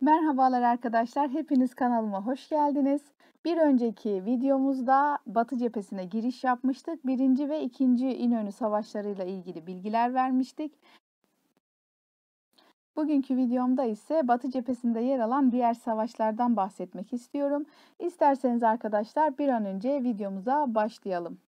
Merhabalar arkadaşlar, hepiniz kanalıma hoş geldiniz. Bir önceki videomuzda Batı cephesine giriş yapmıştık. Birinci ve ikinci İnönü savaşlarıyla ilgili bilgiler vermiştik. Bugünkü videomda ise Batı cephesinde yer alan diğer savaşlardan bahsetmek istiyorum. İsterseniz arkadaşlar bir an önce videomuza başlayalım.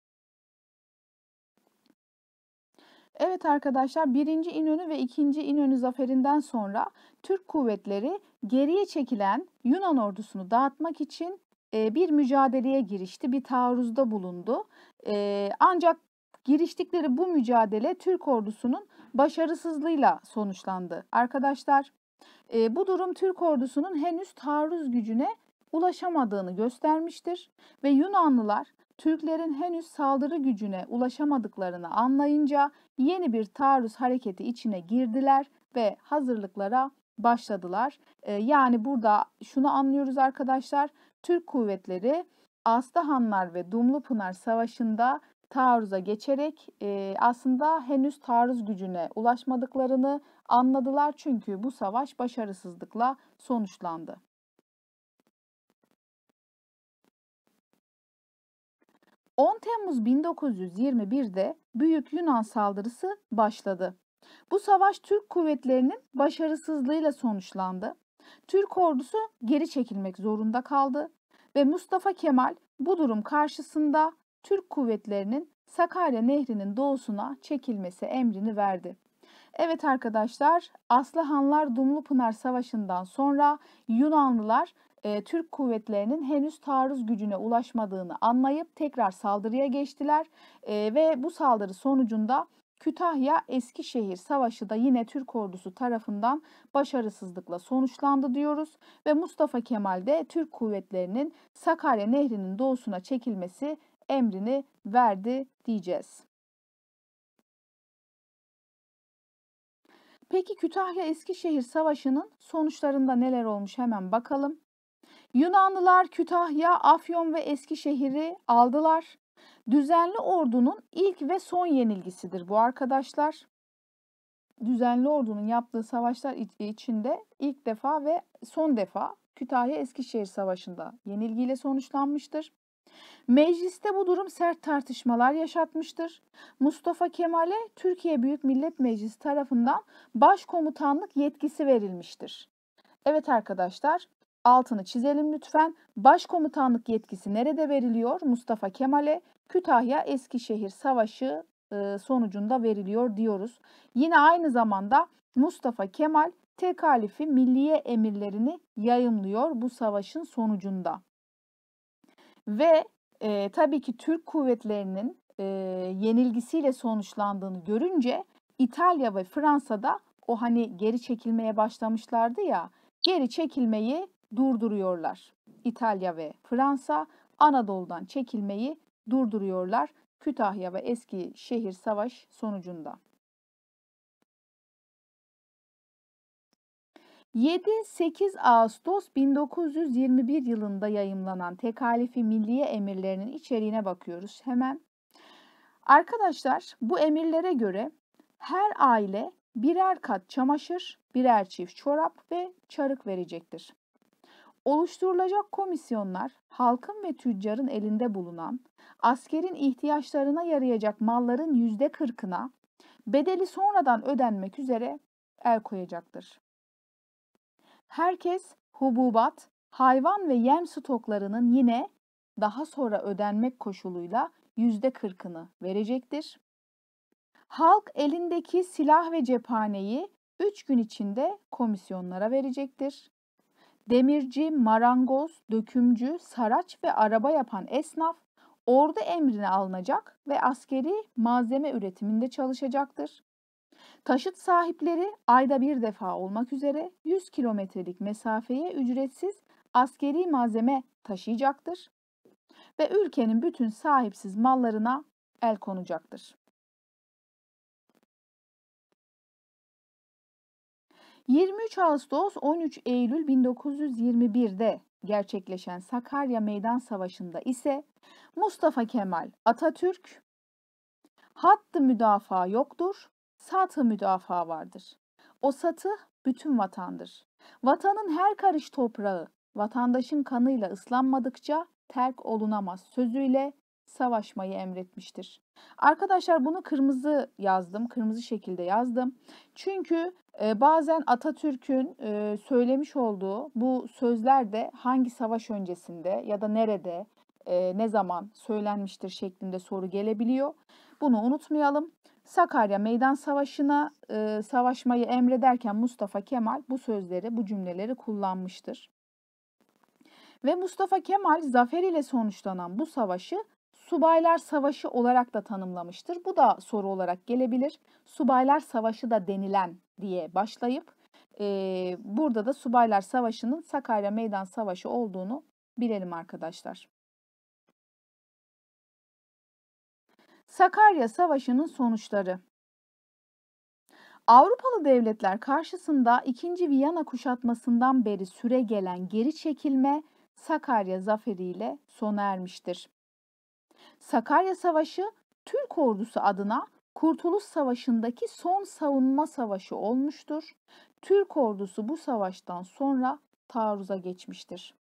Evet arkadaşlar 1. İnönü ve 2. İnönü zaferinden sonra Türk kuvvetleri geriye çekilen Yunan ordusunu dağıtmak için bir mücadeleye girişti, bir taarruzda bulundu. Ancak giriştikleri bu mücadele Türk ordusunun başarısızlığıyla sonuçlandı. Arkadaşlar bu durum Türk ordusunun henüz taarruz gücüne ulaşamadığını göstermiştir ve Yunanlılar Türklerin henüz saldırı gücüne ulaşamadıklarını anlayınca yeni bir taarruz hareketi içine girdiler ve hazırlıklara başladılar. Ee, yani burada şunu anlıyoruz arkadaşlar. Türk kuvvetleri Aslıhanlar ve Dumlupınar Savaşı'nda taarruza geçerek e, aslında henüz taarruz gücüne ulaşmadıklarını anladılar. Çünkü bu savaş başarısızlıkla sonuçlandı. 10 Temmuz 1921'de Büyük Yunan saldırısı başladı. Bu savaş Türk kuvvetlerinin başarısızlığıyla sonuçlandı. Türk ordusu geri çekilmek zorunda kaldı ve Mustafa Kemal bu durum karşısında Türk kuvvetlerinin Sakarya Nehri'nin doğusuna çekilmesi emrini verdi. Evet arkadaşlar, Aslıhanlar Dumlupınar Savaşı'ndan sonra Yunanlılar e, Türk kuvvetlerinin henüz taarruz gücüne ulaşmadığını anlayıp tekrar saldırıya geçtiler e, ve bu saldırı sonucunda Kütahya Eskişehir Savaşı da yine Türk ordusu tarafından başarısızlıkla sonuçlandı diyoruz ve Mustafa Kemal de Türk kuvvetlerinin Sakarya Nehri'nin doğusuna çekilmesi emrini verdi diyeceğiz. Peki Kütahya Eskişehir Savaşı'nın sonuçlarında neler olmuş hemen bakalım. Yunanlılar Kütahya, Afyon ve Eskişehir'i aldılar. Düzenli ordunun ilk ve son yenilgisidir bu arkadaşlar. Düzenli ordunun yaptığı savaşlar içinde ilk defa ve son defa Kütahya Eskişehir Savaşı'nda yenilgiyle sonuçlanmıştır. Mecliste bu durum sert tartışmalar yaşatmıştır. Mustafa Kemal'e Türkiye Büyük Millet Meclisi tarafından başkomutanlık yetkisi verilmiştir. Evet arkadaşlar, altını çizelim lütfen. Başkomutanlık yetkisi nerede veriliyor? Mustafa Kemal'e Kütahya Eskişehir Savaşı e, sonucunda veriliyor diyoruz. Yine aynı zamanda Mustafa Kemal tekalifi milliye emirlerini yayımlıyor bu savaşın sonucunda. Ve e, tabii ki Türk kuvvetlerinin e, yenilgisiyle sonuçlandığını görünce İtalya ve Fransa'da o hani geri çekilmeye başlamışlardı ya geri çekilmeyi durduruyorlar. İtalya ve Fransa Anadolu'dan çekilmeyi durduruyorlar Kütahya ve eski şehir savaş sonucunda. 7-8 Ağustos 1921 yılında yayımlanan Tekalifi Milliye emirlerinin içeriğine bakıyoruz hemen. Arkadaşlar bu emirlere göre her aile birer kat çamaşır, birer çift çorap ve çarık verecektir. Oluşturulacak komisyonlar halkın ve tüccarın elinde bulunan askerin ihtiyaçlarına yarayacak malların yüzde kırkına bedeli sonradan ödenmek üzere el koyacaktır. Herkes hububat, hayvan ve yem stoklarının yine daha sonra ödenmek koşuluyla yüzde kırkını verecektir. Halk elindeki silah ve cephaneyi 3 gün içinde komisyonlara verecektir. Demirci, marangoz, dökümcü, saraç ve araba yapan esnaf ordu emrine alınacak ve askeri malzeme üretiminde çalışacaktır. Taşıt sahipleri ayda bir defa olmak üzere 100 kilometrelik mesafeye ücretsiz askeri malzeme taşıyacaktır ve ülkenin bütün sahipsiz mallarına el konacaktır. 23 Ağustos 13 Eylül 1921'de gerçekleşen Sakarya Meydan Savaşı'nda ise Mustafa Kemal Atatürk hattı müdafaa yoktur, satı müdafaa vardır. O satı bütün vatandır. Vatanın her karış toprağı vatandaşın kanıyla ıslanmadıkça terk olunamaz sözüyle savaşmayı emretmiştir. Arkadaşlar bunu kırmızı yazdım, kırmızı şekilde yazdım. Çünkü bazen Atatürk'ün söylemiş olduğu bu sözler de hangi savaş öncesinde ya da nerede, ne zaman söylenmiştir şeklinde soru gelebiliyor. Bunu unutmayalım. Sakarya Meydan Savaşı'na savaşmayı emrederken Mustafa Kemal bu sözleri, bu cümleleri kullanmıştır. Ve Mustafa Kemal zafer ile sonuçlanan bu savaşı Subaylar Savaşı olarak da tanımlamıştır. Bu da soru olarak gelebilir. Subaylar Savaşı da denilen diye başlayıp e, burada da Subaylar Savaşı'nın Sakarya Meydan Savaşı olduğunu bilelim arkadaşlar. Sakarya Savaşı'nın sonuçları Avrupalı devletler karşısında 2. Viyana kuşatmasından beri süre gelen geri çekilme Sakarya zaferiyle sona ermiştir. Sakarya Savaşı Türk ordusu adına Kurtuluş Savaşı'ndaki son savunma savaşı olmuştur. Türk ordusu bu savaştan sonra taarruza geçmiştir.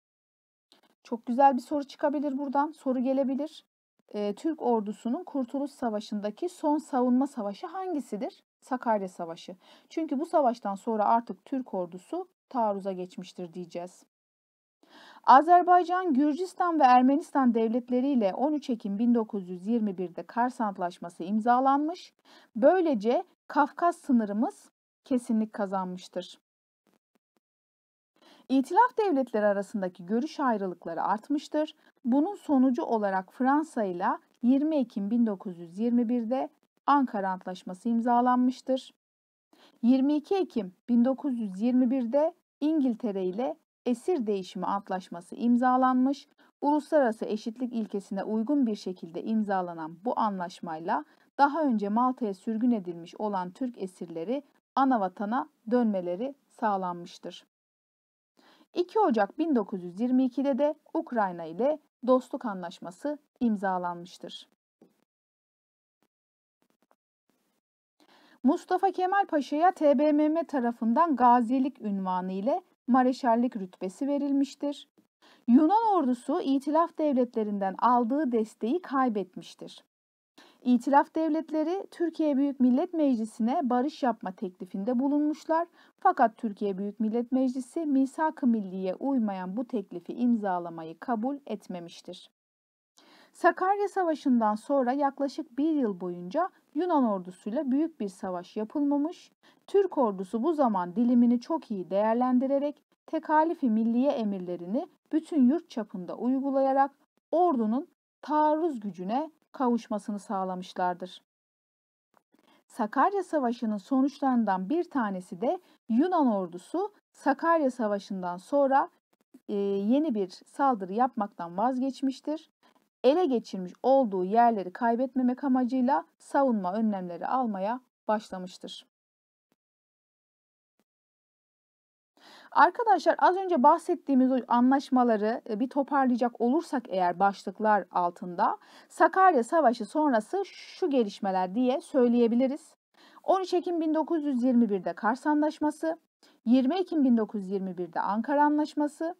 Çok güzel bir soru çıkabilir buradan. Soru gelebilir. Ee, Türk ordusunun Kurtuluş Savaşı'ndaki son savunma savaşı hangisidir? Sakarya Savaşı. Çünkü bu savaştan sonra artık Türk ordusu taarruza geçmiştir diyeceğiz. Azerbaycan, Gürcistan ve Ermenistan devletleriyle 13 Ekim 1921'de Kars Antlaşması imzalanmış. Böylece Kafkas sınırımız kesinlik kazanmıştır. İtilaf devletleri arasındaki görüş ayrılıkları artmıştır. Bunun sonucu olarak Fransa ile 20 Ekim 1921'de Ankara Antlaşması imzalanmıştır. 22 Ekim 1921'de İngiltere ile esir değişimi antlaşması imzalanmış, uluslararası eşitlik ilkesine uygun bir şekilde imzalanan bu anlaşmayla daha önce Malta'ya sürgün edilmiş olan Türk esirleri ana vatana dönmeleri sağlanmıştır. 2 Ocak 1922'de de Ukrayna ile dostluk anlaşması imzalanmıştır. Mustafa Kemal Paşa'ya TBMM tarafından gazilik ünvanı ile mareşallik rütbesi verilmiştir. Yunan ordusu İtilaf devletlerinden aldığı desteği kaybetmiştir. İtilaf devletleri Türkiye Büyük Millet Meclisi'ne barış yapma teklifinde bulunmuşlar. Fakat Türkiye Büyük Millet Meclisi misak-ı milliye uymayan bu teklifi imzalamayı kabul etmemiştir. Sakarya Savaşı'ndan sonra yaklaşık bir yıl boyunca Yunan ordusuyla büyük bir savaş yapılmamış, Türk ordusu bu zaman dilimini çok iyi değerlendirerek tekalifi milliye emirlerini bütün yurt çapında uygulayarak ordunun taarruz gücüne kavuşmasını sağlamışlardır. Sakarya Savaşı'nın sonuçlarından bir tanesi de Yunan ordusu Sakarya Savaşı'ndan sonra e, yeni bir saldırı yapmaktan vazgeçmiştir ele geçirmiş olduğu yerleri kaybetmemek amacıyla savunma önlemleri almaya başlamıştır. Arkadaşlar az önce bahsettiğimiz o anlaşmaları e, bir toparlayacak olursak eğer başlıklar altında Sakarya Savaşı sonrası şu gelişmeler diye söyleyebiliriz. 13 Ekim 1921'de Kars Anlaşması, 20 Ekim 1921'de Ankara Anlaşması,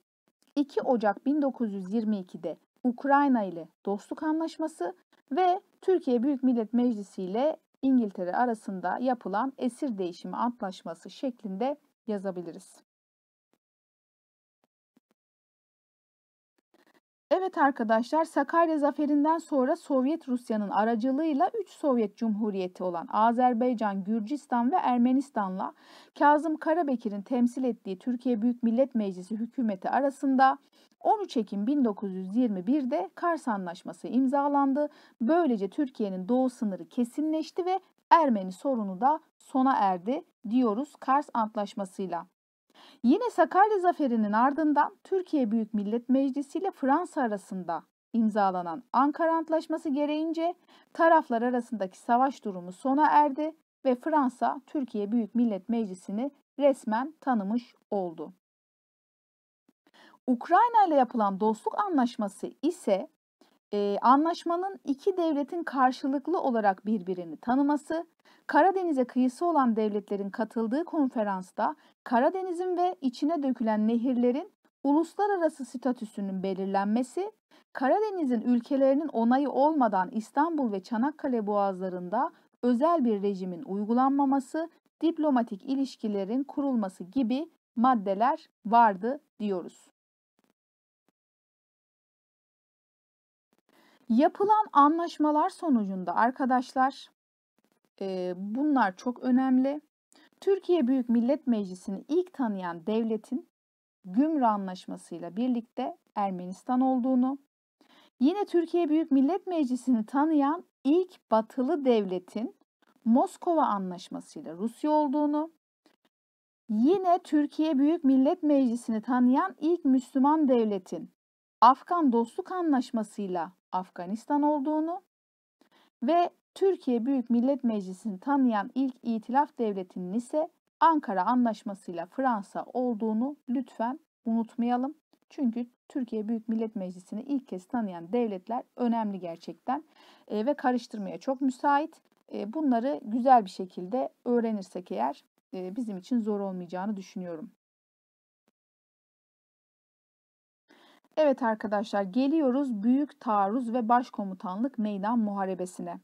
2 Ocak 1922'de Ukrayna ile dostluk anlaşması ve Türkiye Büyük Millet Meclisi ile İngiltere arasında yapılan esir değişimi antlaşması şeklinde yazabiliriz. Evet arkadaşlar Sakarya zaferinden sonra Sovyet Rusya'nın aracılığıyla 3 Sovyet Cumhuriyeti olan Azerbaycan, Gürcistan ve Ermenistan'la Kazım Karabekir'in temsil ettiği Türkiye Büyük Millet Meclisi hükümeti arasında 13 Ekim 1921'de Kars Anlaşması imzalandı. Böylece Türkiye'nin doğu sınırı kesinleşti ve Ermeni sorunu da sona erdi diyoruz Kars Antlaşması'yla. Yine Sakarya Zaferi'nin ardından Türkiye Büyük Millet Meclisi ile Fransa arasında imzalanan Ankara Antlaşması gereğince taraflar arasındaki savaş durumu sona erdi ve Fransa Türkiye Büyük Millet Meclisi'ni resmen tanımış oldu. Ukrayna ile yapılan dostluk anlaşması ise e, anlaşmanın iki devletin karşılıklı olarak birbirini tanıması, Karadeniz'e kıyısı olan devletlerin katıldığı konferansta Karadeniz'in ve içine dökülen nehirlerin uluslararası statüsünün belirlenmesi, Karadeniz'in ülkelerinin onayı olmadan İstanbul ve Çanakkale boğazlarında özel bir rejimin uygulanmaması, diplomatik ilişkilerin kurulması gibi maddeler vardı diyoruz. Yapılan anlaşmalar sonucunda arkadaşlar e, bunlar çok önemli. Türkiye Büyük Millet Meclisi'ni ilk tanıyan devletin Gümrü Anlaşması ile birlikte Ermenistan olduğunu, yine Türkiye Büyük Millet Meclisi'ni tanıyan ilk batılı devletin Moskova Anlaşması ile Rusya olduğunu, yine Türkiye Büyük Millet Meclisi'ni tanıyan ilk Müslüman devletin Afgan Dostluk Anlaşması ile Afganistan olduğunu ve Türkiye Büyük Millet Meclisi'ni tanıyan ilk itilaf devletinin ise Ankara Anlaşması ile Fransa olduğunu lütfen unutmayalım. Çünkü Türkiye Büyük Millet Meclisi'ni ilk kez tanıyan devletler önemli gerçekten e, ve karıştırmaya çok müsait. E, bunları güzel bir şekilde öğrenirsek eğer e, bizim için zor olmayacağını düşünüyorum. Evet arkadaşlar geliyoruz Büyük Taarruz ve Başkomutanlık Meydan Muharebesi'ne.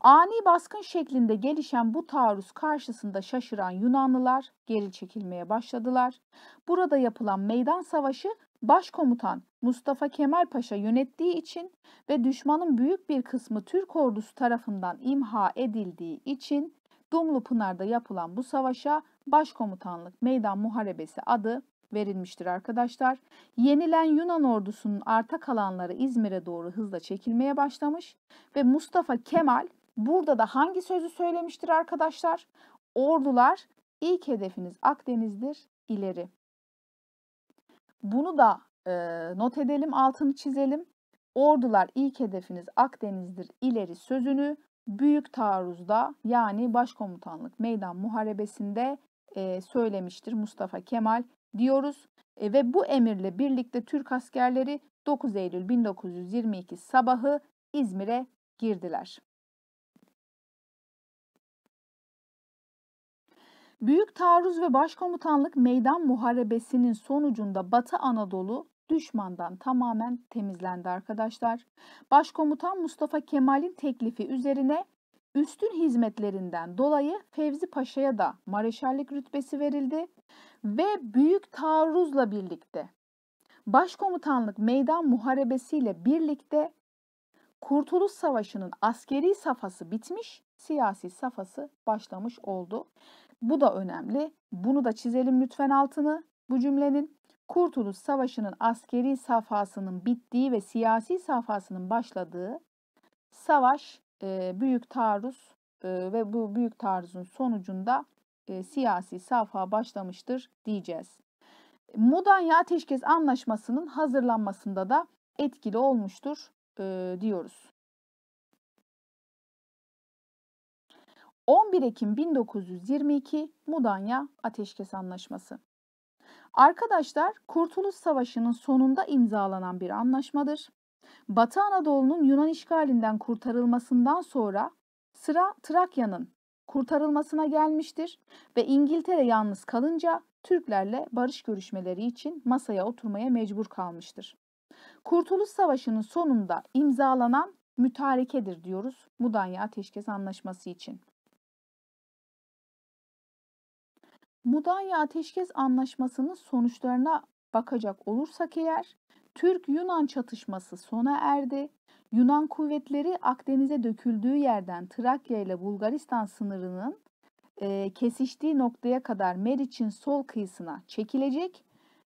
Ani baskın şeklinde gelişen bu taarruz karşısında şaşıran Yunanlılar geri çekilmeye başladılar. Burada yapılan meydan savaşı Başkomutan Mustafa Kemal Paşa yönettiği için ve düşmanın büyük bir kısmı Türk ordusu tarafından imha edildiği için Dumlu Pınar'da yapılan bu savaşa Başkomutanlık Meydan Muharebesi adı verilmiştir arkadaşlar. Yenilen Yunan ordusunun arta kalanları İzmir'e doğru hızla çekilmeye başlamış ve Mustafa Kemal burada da hangi sözü söylemiştir arkadaşlar? Ordular ilk hedefiniz Akdeniz'dir ileri. Bunu da e, not edelim, altını çizelim. Ordular ilk hedefiniz Akdeniz'dir ileri sözünü büyük taarruzda yani başkomutanlık meydan muharebesinde e, söylemiştir Mustafa Kemal diyoruz. E, ve bu emirle birlikte Türk askerleri 9 Eylül 1922 sabahı İzmir'e girdiler. Büyük taarruz ve başkomutanlık meydan muharebesinin sonucunda Batı Anadolu düşmandan tamamen temizlendi arkadaşlar. Başkomutan Mustafa Kemal'in teklifi üzerine üstün hizmetlerinden dolayı Fevzi Paşa'ya da mareşallik rütbesi verildi ve büyük taarruzla birlikte Başkomutanlık meydan muharebesiyle birlikte Kurtuluş Savaşı'nın askeri safhası bitmiş, siyasi safhası başlamış oldu. Bu da önemli. Bunu da çizelim lütfen altını bu cümlenin. Kurtuluş Savaşı'nın askeri safhasının bittiği ve siyasi safhasının başladığı savaş büyük taarruz ve bu büyük taarruzun sonucunda e, siyasi safha başlamıştır diyeceğiz. Mudanya Ateşkes Anlaşması'nın hazırlanmasında da etkili olmuştur e, diyoruz. 11 Ekim 1922 Mudanya Ateşkes Anlaşması. Arkadaşlar Kurtuluş Savaşı'nın sonunda imzalanan bir anlaşmadır. Batı Anadolu'nun Yunan işgalinden kurtarılmasından sonra sıra Trakya'nın kurtarılmasına gelmiştir ve İngiltere yalnız kalınca Türklerle barış görüşmeleri için masaya oturmaya mecbur kalmıştır. Kurtuluş Savaşı'nın sonunda imzalanan mütarekedir diyoruz Mudanya Ateşkes Anlaşması için. Mudanya Ateşkes Anlaşması'nın sonuçlarına bakacak olursak eğer, Türk-Yunan çatışması sona erdi. Yunan kuvvetleri Akdeniz'e döküldüğü yerden Trakya ile Bulgaristan sınırının e, kesiştiği noktaya kadar Meriç'in sol kıyısına çekilecek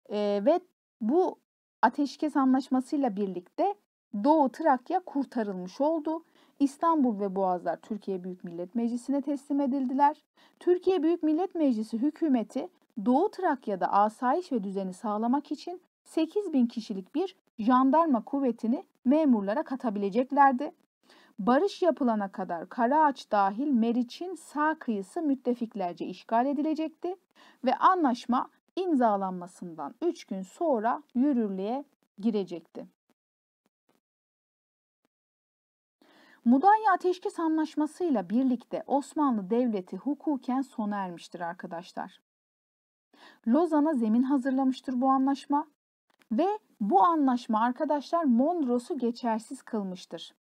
e, ve bu ateşkes anlaşmasıyla birlikte Doğu Trakya kurtarılmış oldu. İstanbul ve Boğazlar Türkiye Büyük Millet Meclisi'ne teslim edildiler. Türkiye Büyük Millet Meclisi hükümeti Doğu Trakya'da asayiş ve düzeni sağlamak için 8 bin kişilik bir jandarma kuvvetini memurlara katabileceklerdi. Barış yapılana kadar Karaağaç dahil Meriç'in sağ kıyısı müttefiklerce işgal edilecekti ve anlaşma imzalanmasından 3 gün sonra yürürlüğe girecekti. Mudanya Ateşkes Anlaşması ile birlikte Osmanlı Devleti hukuken sona ermiştir arkadaşlar. Lozan'a zemin hazırlamıştır bu anlaşma ve bu anlaşma arkadaşlar Mondros'u geçersiz kılmıştır.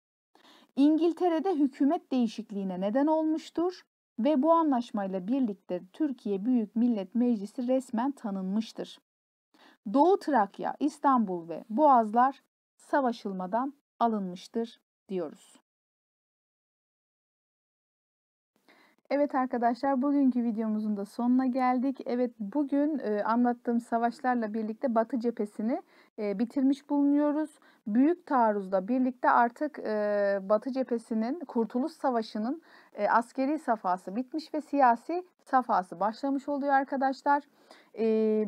İngiltere'de hükümet değişikliğine neden olmuştur ve bu anlaşmayla birlikte Türkiye Büyük Millet Meclisi resmen tanınmıştır. Doğu Trakya, İstanbul ve Boğazlar savaşılmadan alınmıştır diyoruz. Evet arkadaşlar bugünkü videomuzun da sonuna geldik. Evet bugün e, anlattığım savaşlarla birlikte Batı cephesini e, bitirmiş bulunuyoruz. Büyük taarruzla birlikte artık e, Batı cephesinin Kurtuluş Savaşı'nın e, askeri safhası bitmiş ve siyasi safhası başlamış oluyor arkadaşlar.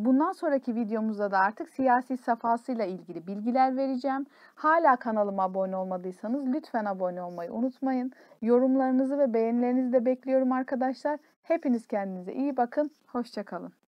Bundan sonraki videomuzda da artık siyasi safhasıyla ilgili bilgiler vereceğim. Hala kanalıma abone olmadıysanız lütfen abone olmayı unutmayın. Yorumlarınızı ve beğenilerinizi de bekliyorum arkadaşlar. Hepiniz kendinize iyi bakın. Hoşçakalın.